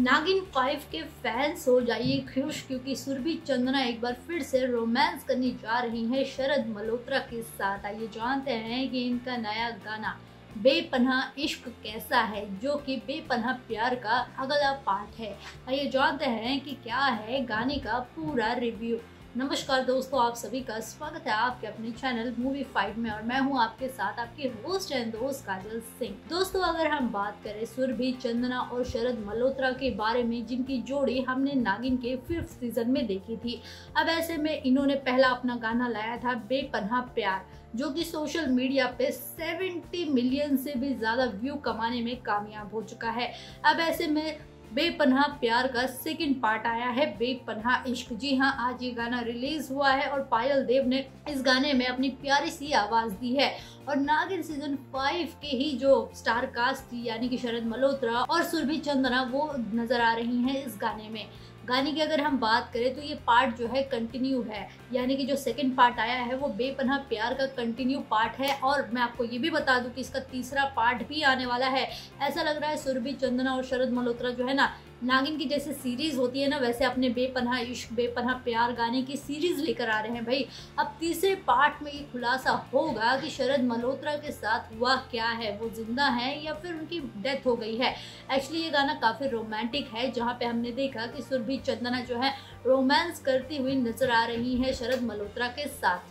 नागिन फाइव के फैंस हो जाइए खुश, क्योंकि सुरभि चंद्रा एक बार फिर से रोमांस करने जा रही हैं शरद मल्होत्रा के साथ। आइए जानते हैं कि इनका नया गाना, बेपनाह इश्क कैसा है, जो कि बेपनाह प्यार का अगला पार्ट है। आइए जानते हैं कि क्या है गाने का पूरा रिव्यू। नमस्कार दोस्तों, आप सभी का स्वागत है आपके अपने चैनल मूवी फाइव में और मैं हूँ आपके साथ आपके होस्ट एंड दोस्त काजल सिंह। दोस्तों, अगर हम बात करें सुरभि, चंदना और शरद मल्होत्रा के बारे में, जिनकी जोड़ी हमने नागिन के फिफ्थ सीज़न में देखी थी, अब ऐसे में इन्होंने पहला अपना गाना लाया था बेपनाह प्यार, जो कि सोशल मीडिया पे 70 मिलियन से भी ज़्यादा व्यू कमाने में कामयाब हो चुका है। अब ऐसे में बेपनाह प्यार का सेकंड पार्ट आया है। बेपनहा इश्क। जी हाँ आज ये गाना रिलीज़ हुआ है और पायल देव ने इस गाने में अपनी प्यारी सी आवाज़ दी है। और नागिन सीज़न फाइव के ही जो स्टार कास्ट थी, यानी कि शरद मल्होत्रा और सुरभि चंद्रा वो नज़र आ रही हैं इस गाने में। गाने की अगर हम बात करें तो ये पार्ट जो है कंटिन्यू है। यानी कि जो सेकंड पार्ट आया है, वो बेपनाह प्यार का कंटिन्यू पार्ट है। और मैं आपको ये भी बता दूँ कि इसका तीसरा पार्ट भी आने वाला है। ऐसा लग रहा है सुरभि, चंदना और शरद मल्होत्रा जो है ना नागिन की जैसे सीरीज़ होती है ना, वैसे अपने बेपनाह, इश्क, बेपनाह, प्यार गाने की सीरीज़ लेकर आ रहे हैं भाई। अब तीसरे पार्ट में ये खुलासा होगा कि शरद मल्होत्रा के साथ हुआ क्या है? वो ज़िंदा है या फिर उनकी डेथ हो गई है? एक्चुअली ये गाना काफ़ी रोमांटिक है, जहाँ पे हमने देखा कि सुरभि चंदना जो है रोमांस करती हुई नज़र आ रही है शरद मल्होत्रा के साथ।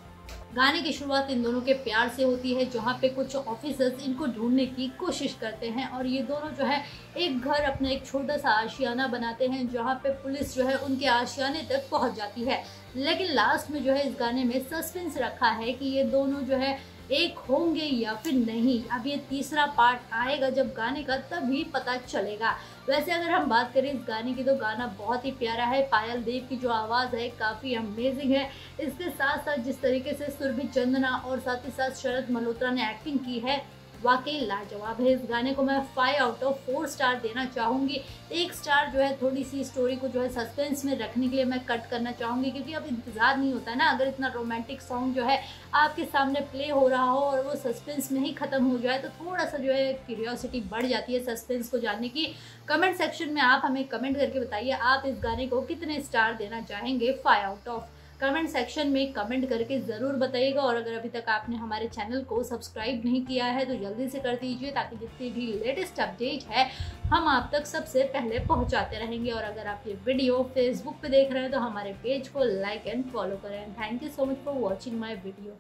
गाने की शुरुआत इन दोनों के प्यार से होती है, जहाँ पे कुछ ऑफिसर्स इनको ढूँढने की कोशिश करते हैं और ये दोनों जो है एक घर अपना एक छोटा सा आशियाना बनाते हैं, जहाँ पे पुलिस जो है उनके आशियाने तक पहुँच जाती है। लेकिन लास्ट में जो है इस गाने में सस्पेंस रखा है कि ये दोनों जो है एक होंगे या फिर नहीं। अब ये तीसरा पार्ट आएगा जब गाने का, तभी पता चलेगा। वैसे अगर हम बात करें इस गाने की तो गाना बहुत ही प्यारा है। पायल देव की जो आवाज़ है, काफ़ी अमेजिंग है। इसके साथ साथ जिस तरीके से सुरभि चंदना और साथ ही साथ शरद मल्होत्रा ने एक्टिंग की है वाकई लाजवाब है। इस गाने को मैं five out of four star देना चाहूँगी। एक स्टार जो है, थोड़ी सी स्टोरी को जो है सस्पेंस में रखने के लिए मैं कट करना चाहूँगी, क्योंकि अब इंतज़ार नहीं होता ना। अगर इतना रोमांटिक सॉन्ग जो है आपके सामने प्ले हो रहा हो और वो सस्पेंस में ही ख़त्म हो जाए तो थोड़ा सा जो है क्यूरियोसिटी बढ़ जाती है सस्पेंस को जानने की। कमेंट सेक्शन में आप हमें कमेंट करके बताइए, आप इस गाने को कितने स्टार देना चाहेंगे? Five out of comment section में कमेंट करके ज़रूर बताइएगा और अगर अभी तक आपने हमारे चैनल को सब्सक्राइब नहीं किया है तो जल्दी से कर दीजिए ताकि जितनी भी लेटेस्ट अपडेट है, हम आप तक सबसे पहले पहुंचाते रहेंगे। और अगर आप ये वीडियो फेसबुक पे देख रहे हैं तो हमारे पेज को लाइक एंड फॉलो करें। Thank you so much for watching my video